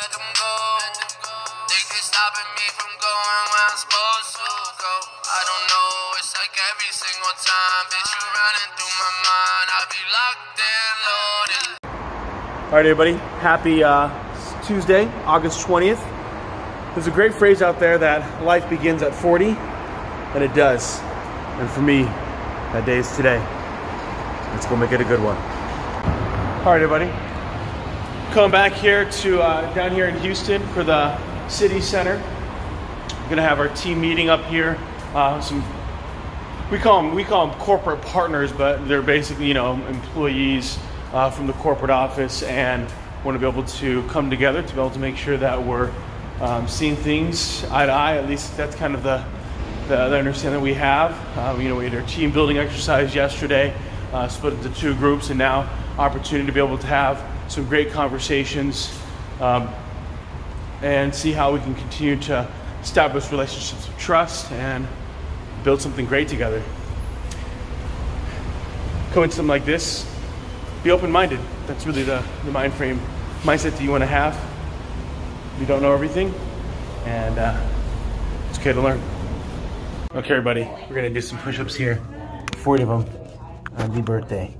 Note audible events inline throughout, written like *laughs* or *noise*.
let them go. They keep stopping me from going where I'm supposed to go. I don't know, it's like every single time, bitch, you running through my mind. I be locked loaded. All right, everybody. Happy uh, Tuesday, August 20th. There's a great phrase out there that life begins at 40, and it does. And for me, that day is today. Let's go make it a good one. All right, everybody. Coming back here to uh, down here in Houston for the City Center. We're gonna have our team meeting up here. Uh, some we call them we call them corporate partners, but they're basically you know employees uh, from the corporate office and want to be able to come together to be able to make sure that we're um, seeing things eye to eye. At least that's kind of the the, the understanding that we have. Um, you know, we had our team building exercise yesterday, uh, split into two groups, and now opportunity to be able to have some great conversations um, and see how we can continue to establish relationships of trust and build something great together. Coming to something like this, be open-minded. That's really the, the mind frame, mindset that you want to have. You don't know everything, and uh, it's okay to learn. Okay, everybody, we're gonna do some push-ups here. 40 of them on the birthday.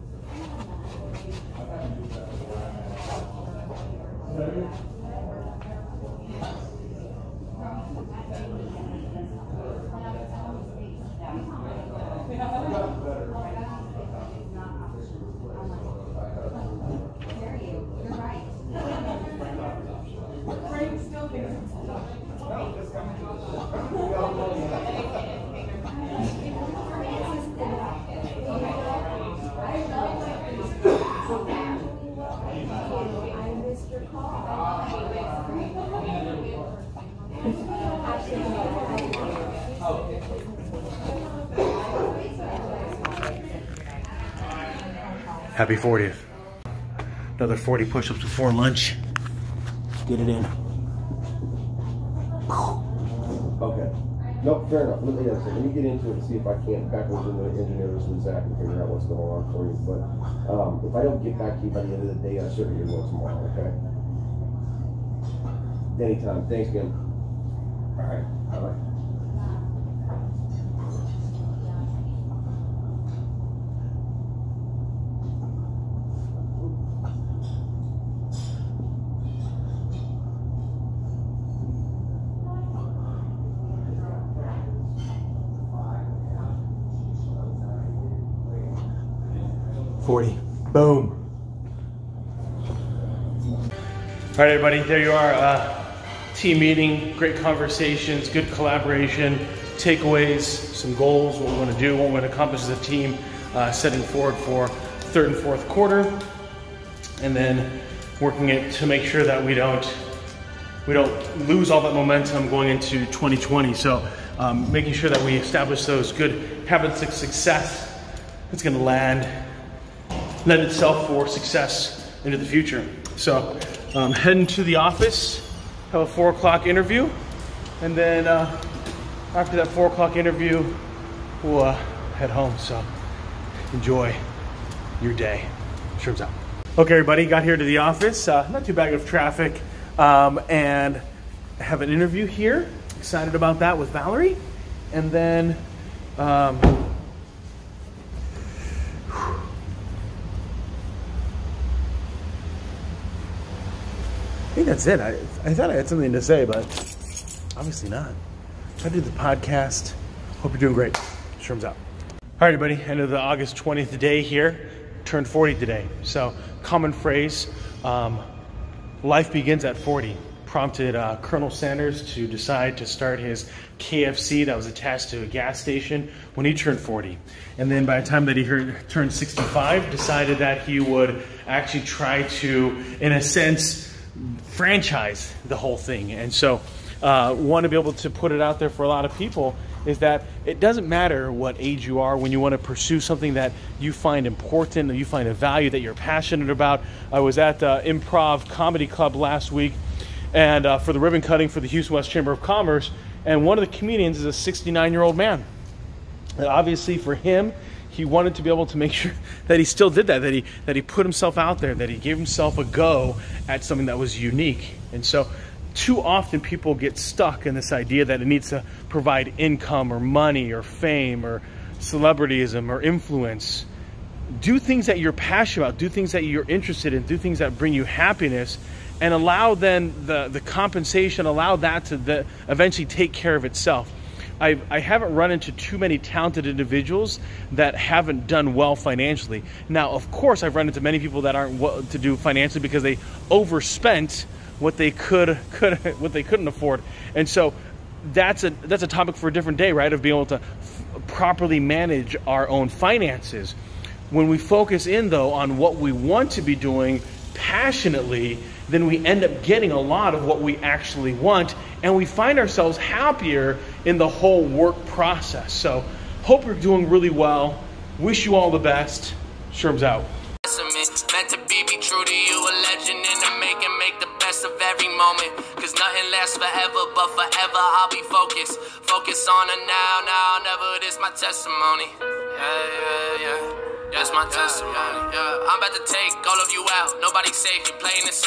Happy 40th. Another 40 push-ups before lunch. Get it in. Nope, fair enough. Let me, yeah, so let me get into it and see if I can't backwards into the engineers and Zach and figure out what's going on for you. But um, if I don't get back to you by the end of the day, I certainly will tomorrow, okay? Anytime. Thanks again. All right. Bye-bye. 40. Boom. All right, everybody, there you are. Uh, team meeting, great conversations, good collaboration, takeaways, some goals, what we want to do, what we want to accomplish as a team, uh, setting forward for third and fourth quarter, and then working it to make sure that we don't we don't lose all that momentum going into 2020. So um, making sure that we establish those good habits of success It's going to land lend itself for success into the future. So, um, heading to the office, have a four o'clock interview, and then uh, after that four o'clock interview, we'll uh, head home. So, enjoy your day. Sherm's out. Okay, everybody, got here to the office. Uh, not too bad of traffic, um, and have an interview here. Excited about that with Valerie, and then. Um, I think that's it. I, I thought I had something to say, but obviously not. I do the podcast. Hope you're doing great. Sherm's out. All right, everybody. End of the August 20th day here. Turned 40 today. So, common phrase um, life begins at 40 prompted uh, Colonel Sanders to decide to start his KFC that was attached to a gas station when he turned 40. And then by the time that he heard, turned 65, decided that he would actually try to, in a sense, franchise the whole thing. And so, uh, want to be able to put it out there for a lot of people is that it doesn't matter what age you are when you want to pursue something that you find important, and you find a value that you're passionate about. I was at the Improv Comedy Club last week and uh, for the ribbon cutting for the Houston West Chamber of Commerce, and one of the comedians is a 69 year old man. And obviously, for him, he wanted to be able to make sure *laughs* that he still did that, that he that he put himself out there, that he gave himself a go at something that was unique. And so, too often people get stuck in this idea that it needs to provide income or money or fame or celebrityism or influence. Do things that you're passionate about, do things that you're interested in, do things that bring you happiness, and allow then the, the compensation, allow that to the, eventually take care of itself. I've, I haven't run into too many talented individuals that haven't done well financially. Now, of course, I've run into many people that aren't well to do financially because they overspent what they could *laughs* could what they couldn't afford, and so that's a that's a topic for a different day, right? Of being able to f- properly manage our own finances. When we focus in though on what we want to be doing passionately, then we end up getting a lot of what we actually want, and we find ourselves happier in the whole work process. So, hope you're doing really well. Wish you all the best. Sherm's out. Meant to be, be true to you, a legend in the making, make the best of every moment. Cause nothing lasts forever, but forever I'll be focused. Focus on the now, now, never, this my testimony. Yeah, yeah, yeah. That's my testimony. Yeah, I'm about to take all of you out. Nobody safe, you playing it safe.